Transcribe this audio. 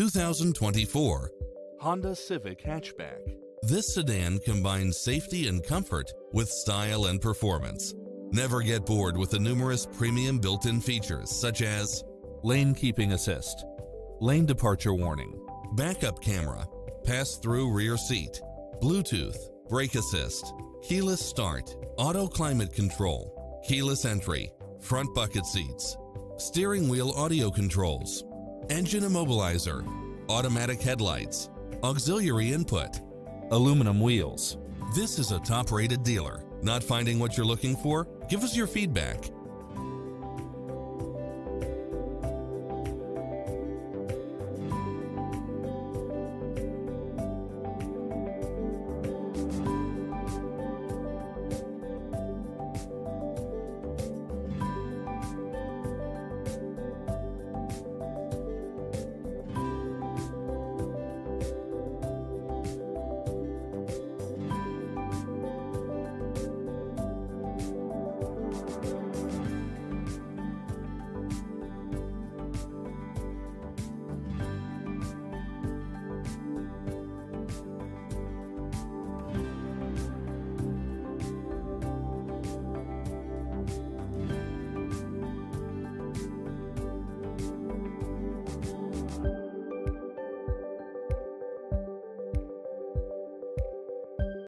2024 Honda Civic Hatchback. This sedan combines safety and comfort with style and performance. Never get bored with the numerous premium built-in features such as Lane Keeping Assist. Lane Departure Warning. backup camera, pass-through rear seat, Bluetooth, brake assist, keyless start, auto climate control, keyless entry, front bucket seats, steering wheel audio controls, engine immobilizer, automatic headlights, auxiliary input. Aluminum wheels. This is a top-rated dealer. Not finding what you're looking for? Give us your feedback